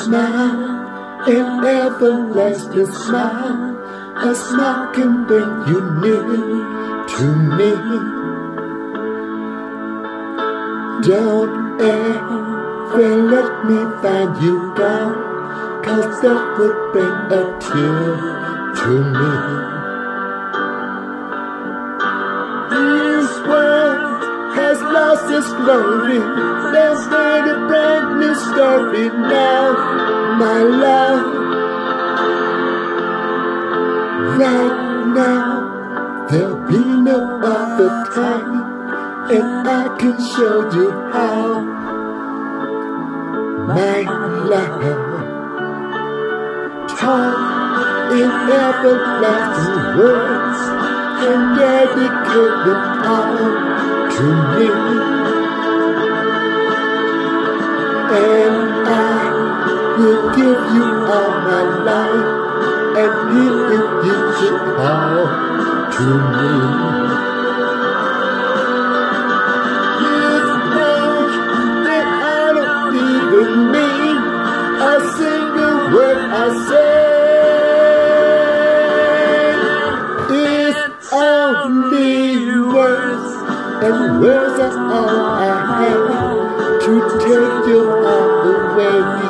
Smile, an everlasting smile. A smile can bring you near to me. Don't ever let me find you down, cause that would bring a tear to me. Its glory. There's made a brand new story now, my love. Right now, there'll be no other time, and I can show you how, my love. Talk in everlasting words and dedicate them all give you all my life, and if you should call to me. You know that I don't even mean a single word I say. It's only words, and words are all I have to take your heart away.